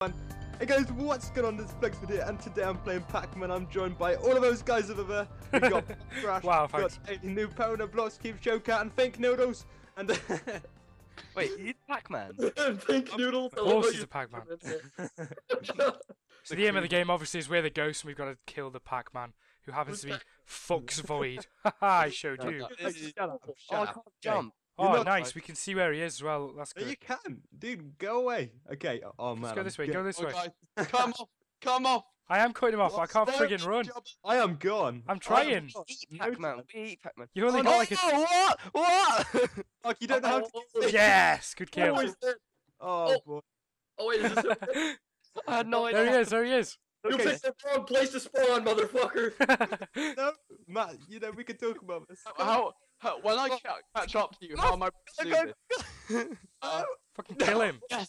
Hey guys, what's going on? This is Flexford here, and today I'm playing Pac-Man. I'm joined by all of those guys over there. We've got Crash, Wow, we've got thanks. a new Pona, Blocks, Keep Joker, and Fink Noodles. And Wait, he's Pac-Man. Pink noodles. Of course he's a Pac-Man. So the aim of the game obviously is we're the ghosts and we've got to kill the Pac-Man, who happens to be Flex Void. Haha, I showed you. This is- shut up, Oh, shut I up. can't jump. You're Oh, not- nice. We can see where he is as well. That's oh, Yeah, good. You can, dude. Go away. Okay. Oh man. Let's go I'm this way. go- Go this Oh, way. guys, come off, come off. I am cutting him off. I can't their friggin' run. job? I am gone. I'm trying. gone. Eat No Pac-Man. We eat Pac-Man. You only Oh, got no! like a. what? What? Fuck, you don't know how to. Oh, oh Yes, good oh, kill. is Oh Oh. boy. oh wait, is this a- I had no There he is. There he is. you Okay. picked the wrong place to spawn, motherfucker. No, Matt. You know we can talk about this. How, how when I ca- catch up to you, how am I supposed to this? Uh, Fucking kill him. yes.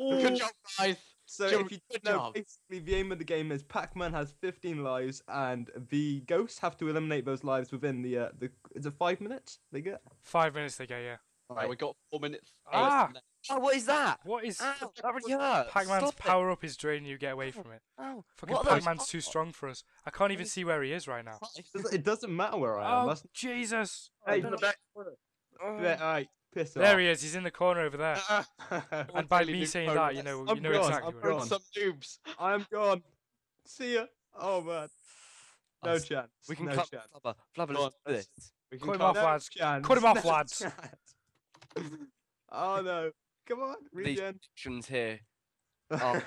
Ooh. Good job, guys. So Joe, if you don't know, job. basically the aim of the game is Pac-Man has 15 lives, and the ghosts have to eliminate those lives within the uh, the. Is it five minutes they get? Five minutes they get, Yeah. Alright, we got four minutes. Ah. Left. Oh, what is that? What is Ow, that really hurts. Pac-Man's Stop it. power up is draining you? Get away oh, from it. Ow. Fucking What are those- Pac-Man's too strong for us. I can't even see where he is right now. It doesn't- It doesn't matter where I am. Oh That's Jesus! Oh, Hey, in the back corner. yeah, all right. Piss off. There he is. He's in the corner over there. And by me saying that, you know, you I'm know gone, exactly I'm what. gone. it is. some noobs. I'm gone. See ya. Oh man. No Us- chance. We can no cut chance. Flubber. Flubber, Go let's on, do this. We can Cut him off, No lads. chance, Cut him off, no lads. chance. oh no. Come on, These regen. predictions here. Oh,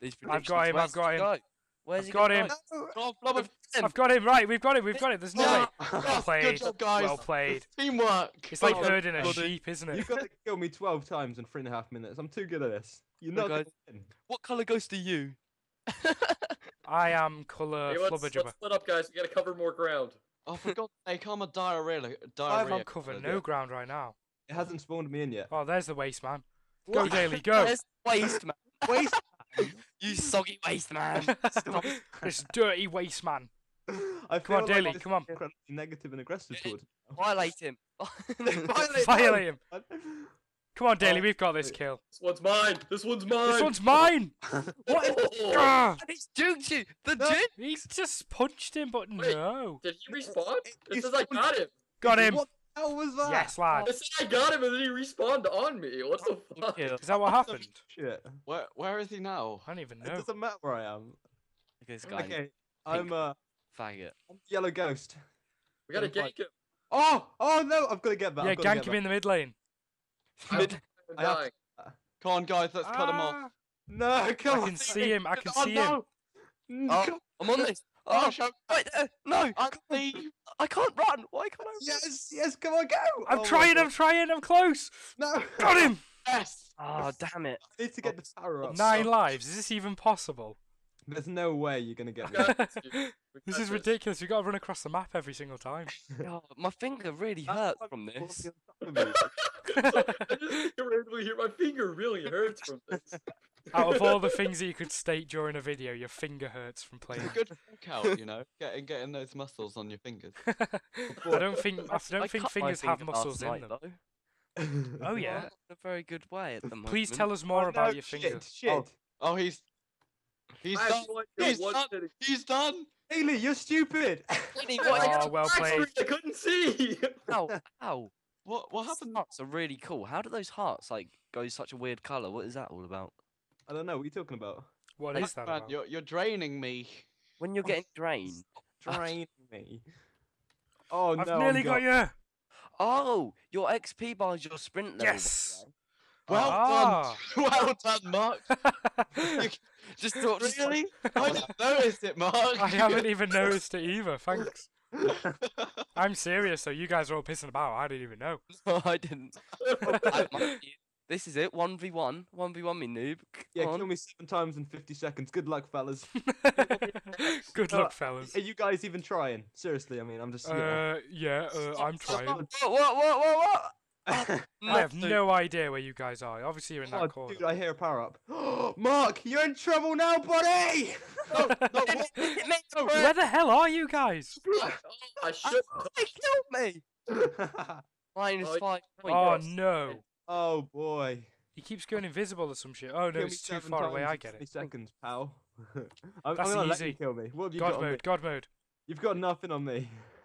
these predictions. I've got him, predictions. I've got Where's he him. go? Where's I've he got gonna him. go? Flubber. I've got him right. We've got it. We've got it. There's no way. Yeah. Well Yes, played. Good job, guys. Well played. Teamwork. It's like Oh, herding a God. sheep, isn't it? You've got to kill me 12 times in three and a half minutes. I'm too good at this. You're No, not guys. gonna win. What colour ghost are you? I am colour Hey, let's, flubber let's split up, guys. We gotta cover more ground. Oh, for God's Hey, come a diarrhea. I Diarrhea. can't cover no ground right now. It hasn't spawned me in yet. Oh, there's the waste man. Go, What? Daily, go. Where's waste man? Waste. man. You soggy waste man. Stop. this dirty waste man. I Come on, feel Daily, like come on. negative and aggressive Yeah, towards me. Violate him. Violate- Violate him. no. Come on, Daily, Oh, we've got this wait. kill. This one's mine. This one's mine. This one's mine. What? Ah, He's juked you. The No. juke. he just punched him, but Wait. no. Did he respawn? It He's says I got him. Got him. What the hell was that? Yes, lad. It said I got him and then he respawned on me. What the fuck? Is that what happened? Shit. Where Where is he now? I don't even It know. doesn't matter where I am. This guy, Okay, I'm uh, faggot. I'm the yellow ghost. We gotta Gonna gank him. Oh, oh no! I've got to get that. Yeah, I've gotta gank get him that. in the mid lane. Mid- I have dying. Come on, guys. Let's cut him off. Ah, No, come I on. I can see him. I can Oh, see him. Oh, I'm on this. Oh, Oh, wait, uh, no. I see. I can't run. Why can't I? Yes, yes, come on, go! I'm Oh trying. I'm trying. I'm close. No, Got him. Yes. Oh, damn it. I need to get the power up. Nine lives. Is this even possible? There's no way you're gonna get me. This, dude. We This got is ridiculous. We've got to run across the map every single time. Oh, my finger really hurts from this. be on top of me. I just randomly hear my finger really hurts from this. Out of all the things that you could state during a video, your finger hurts from playing. It's a good workout, you know, getting getting those muscles on your fingers. I don't think I don't I think cut my fingers have finger last muscles in night, them. though. Oh yeah. Not in a very good way at the moment. Please tell us more Oh, about no, your shit, fingers. Shit, Oh. Oh, he's he's I done. have no idea He's what done. did it- He's done. Haley, you're stupid. Really, I what? Oh, well played. I couldn't see. Ow, ow. What what happened? Hearts are really cool. How do those hearts like go such a weird color? What is that all about? I don't know. What are you talking about? What is that man, about? You're you're draining me. When you're getting drained. Drain me. Oh I've no! I'm nearly got gone. you. Oh, your XP bar is your sprint level. Yes. Well Ah. done. well done, Mark. Just thought. really? I didn't notice it, Mark. I haven't even noticed it either. Thanks. I'm serious though. You guys are all pissing about. I didn't even know. No, I didn't. I- my- this is it. One v one. One v one, me noob. Yeah, Come kill me seven times in 50 seconds. Good luck, fellas. Good luck, fellas. Are you guys even trying? Seriously, I mean, I'm just. You know. Uh, yeah, uh, I'm trying. What? What? What? What? what? I have Nothing. no idea where you guys are. Obviously, you're in that oh, corner. dude, I hear a power up. Mark, you're in trouble now, buddy. no, no, what? It makes No, Where the hell are you guys? I should. They killed me. Minus Oh, five points. Oh no. Oh boy. He keeps going invisible or some shit. Oh no, Kill me it's too far away. I in get 20 it. seconds, pal. I'm, I'm That's gonna let easy. you kill me. What have you God got mode. God mode. You've got nothing on me.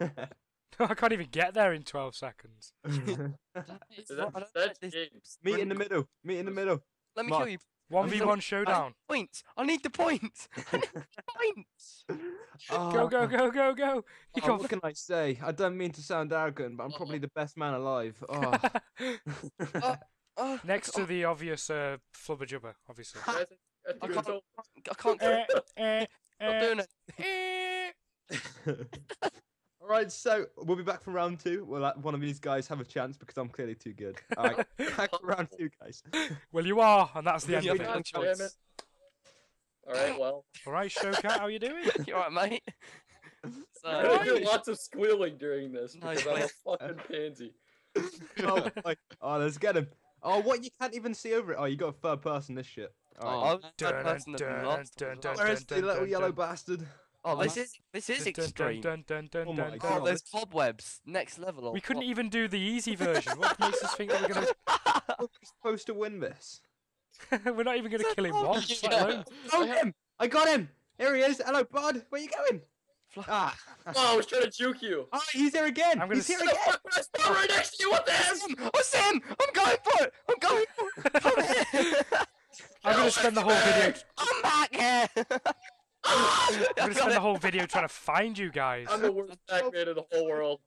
I can't even get there in 12 seconds. It's That- not- I don't that's like this. games. Meet in the middle. Meet in the middle. Let me Mark. kill you. One v sorry, one showdown. need points. I need the points. I need the points. Go go go go go! You Oh, got what can I say? I don't mean to sound arrogant, but I'm probably the best man alive. Oh. Oh, next to the obvious uh, flubber jubber, obviously. I I can't. I can't do Eh, it. eh, I'm eh, doing it. All right, so we'll be back for round two. We'll let one of these guys have a chance because I'm clearly too good. All right, back for round two, guys. Well, you are, and that's the end of it. no God choice. damn it. All right, well, All right, Showcat, how you doing? You alright, mate? I'm So, gonna do lots of squealing during this Nice because I'm a fucking pansy. oh, my- oh, let's get him. Oh, what? You can't even see over it. Oh, you got a third person. This shit. All oh, right. I was Dun, third person that dun, dun, dun. Where is the little yellow bastard? Oh, this is this is Dun, dun, extreme. dun, dun, dun, Oh dun, my dun, Oh, God. dun. there's cobwebs. Next level. We couldn't what- even do the easy version. What makes us think that we're gonna? We're supposed to win this. we're not even gonna kill him zombie once. let Yeah. alone- Found him! I got him! Here he is. Hello, bud. Where you going? Ah. Oh, I was trying to juke you. Oh, he's here again. I'm gonna he's here again. I spawned right next to you. What the hell? Oh, Sam! I'm going for it! I'm going for it! Come! I'm gonna spend the whole video. I'm back here! I'm gonna spend the whole video trying to find you guys. I'm the worst Pac-Man in the whole world.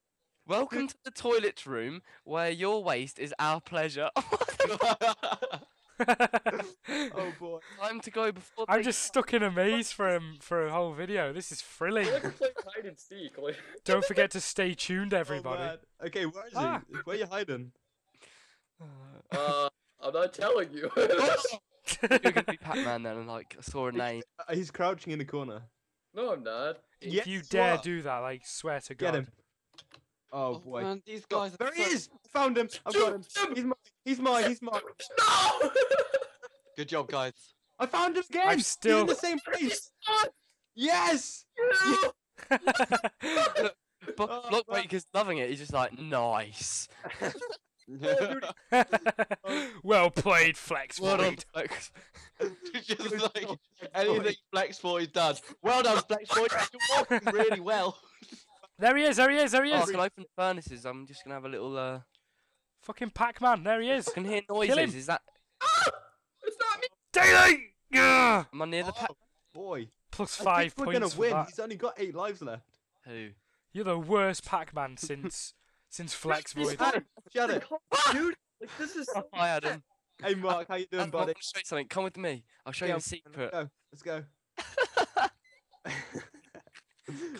Welcome to the toilet room where your waste is our pleasure. Oh boy. Time to go before I'm just stuck in a maze for um, for a whole video. This is thrilling. I like to play hide and seek. Like, Don't forget to stay tuned, Oh, everybody. man. okay, where is Ah. he? Where are you hiding? uh, I'm not telling you. You're gonna be Pac-Man then, and like I saw a name. Uh, he's crouching in the corner. no, I'm not. if Yes, you you dare are. do that, like swear to God. Get God. him. Oh, boy. man, these Oh, guys. are there he so- is! Found him! I've got him! He's mine! He's mine! He's mine! No! Good job, guys. I found him again! I'm He's still- in the same place! Yes! But Oh, Blockbreaker's loving it. He's just like, nice. well played, Flex. Well done, Flex. Just like anything Flex for is done. Well done, Flex Boy. You're walking really well. There he is. There he is. There he Oh, I is. can open the furnaces. I'm just gonna have a little. uh Fucking Pac-Man. There he is. I can hear him. noises. Is that? Ah! It's not me. Daylight. Yeah. Am I near the pack? Boy. Plus I five think we're points gonna for win. that. He's only got eight lives left. Who? You're the worst Pac-Man since since Flex Void. Hey, shut it. Dude, like this is. so Hi, Adam. Hey, Mark, how you doing, Adam, I buddy? want to show you something. Come with me. I'll show Yeah, you a Let's secret. go. Let's go.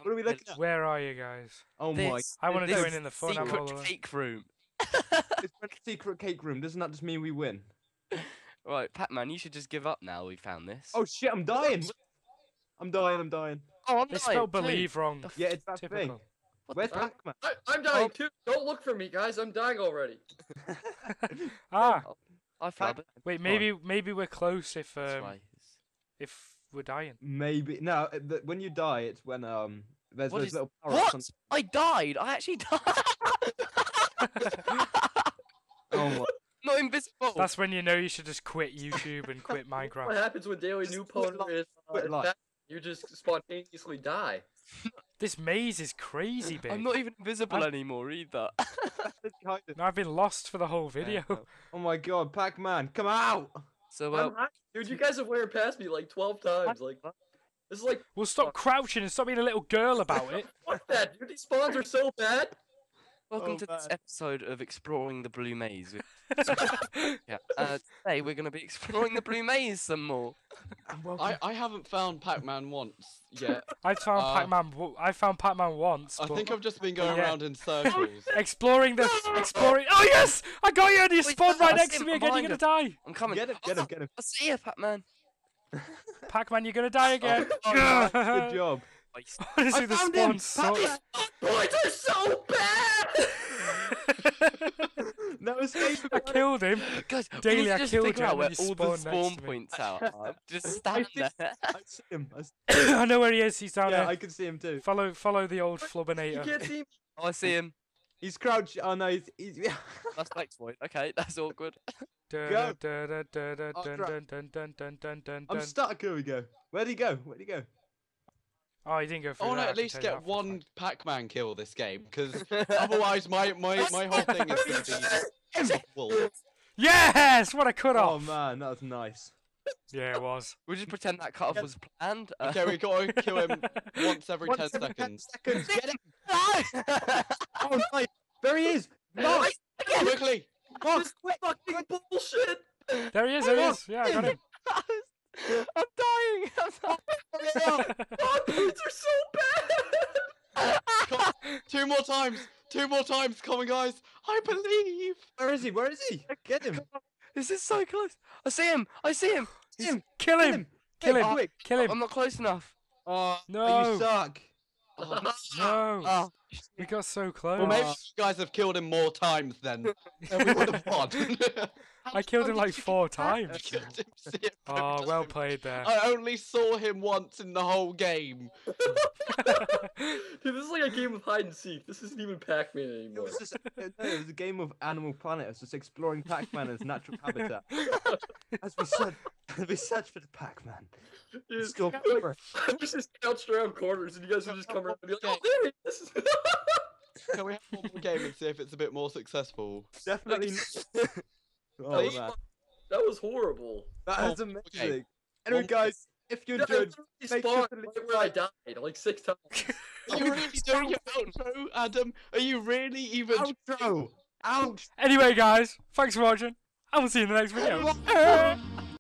what are we looking at? Where are you guys? Oh my. I wanna this join in the fun, I'm Secret all alone. cake room. It's a secret cake room. Doesn't that just mean we win? Right, Pac-Man, you should just give up now. We found this. Oh shit, I'm dying. I'm dying, I'm dying. oh I'm They dying spelled too. believe wrong. Yeah, it's that thing. Typical. Where's I'm- Pac-Man? I, I'm dying too. Don't look for me, guys. I'm dying already. Ah, I found it. wait. Maybe maybe we're close if This um way. if we're dying. Maybe no. uh, The, when you die, it's when um there's What those is- little power-ups What? I died. I actually died. on- Oh my. Not invisible. That's when you know you should just quit YouTube and quit Minecraft. What Minecraft. happens when daily Just new quit poner is uh, quit life. infected? You just spontaneously die. This maze is crazy big. I'm not even invisible I- anymore either. Where's he I've been lost for the whole video. Oh my god, Pac-Man, come out! so I'm uh, high- Dude, you guys have weared past me like 12 times. Like, this is like, Well, stop crouching and stop being a little girl about it. fuck that, dude. These spawns are so bad. Welcome Oh, to this episode of exploring the blue maze. yeah. Uh, today we're going to be exploring the blue maze some more. I, I haven't found Pac-Man once yet. I found Uh, Pac-Man. w- I found Pac-Man once. I but think I've just been going Yeah. around in circles. exploring the exploring. Oh yes, I got you, and you Wait, spawned right I next see to me I'm again. You're gonna die. I'm coming. Get him, get him, get him. I see you, Pac-Man. Pac-Man, you're gonna die again. Oh, Good job. Waste. Honestly, I the found spawn him! sucks. Boys are so bad. No escape. I killed him. Guys, Daily, I killed figure you, out and where all the spawn points are. Just stand see- there. I see him. I s- I know where he is. He's down yeah, there. I can see him too. Follow, follow the old You can't see me. Oh, I see him. He's crouched. Oh no, he's. he's... That's Flex Void. Okay, that's awkward. Go. I'm stuck. Here we go. Where'd he go? Where'd he go? Oh, he didn't go for. It. I through want to at least get that for a one. Pac-Man kill this game, because otherwise my, my, my whole thing is going to be impossible. Yes! What a cut off! Oh man, that was nice. Yeah, it was. We'll just pretend that cut off was planned. Uh, Okay, we got to kill him once every Once 10 every 10 seconds. seconds. Get him. Oh nice. There he is. Nice. Quickly! Fox, Fucking bullshit! There he is, there he is. Yeah, I got him. I'm dying. I'm dying. Oh, these are so bad! Two more times! Two more times! Come on, guys! I believe! Where is he? Where is he? Get him. This is so close. I see him. I see him. Get him. Kill Get him! him. Kill Hey, him! quick. Kill him! I'm not close enough. Oh, No. Oh, you suck. Oh, No! oh, We got so close. Well, maybe Oh. you guys have killed him more times then. then we would have won. I killed him like four times. Killed him zero Oh, well played there. I only saw him once in the whole game. Dude, this is like a game of hide and seek. This isn't even Pac-Man It anymore. was, just, uh, it was a game of Animal Planet. It was just exploring Pac-Man in its natural habitat. As we search, as we search for the Pac-Man. Dude, Still like, just just crouched around corners, and you guys would just come around and be like, "Oh, there he is!" Can we have one more game and see if it's a bit more successful? Definitely. N- oh Please? man, that was horrible. that Oh, is amazing. Oh, okay. Anyway, One- guys, if you Yeah, I enjoyed, literally make sure to leave right where I died like six times. Are you really doing your outro, Adam? Are you really even? outro, ouch. anyway, guys, thanks for watching. I will see you in the next video.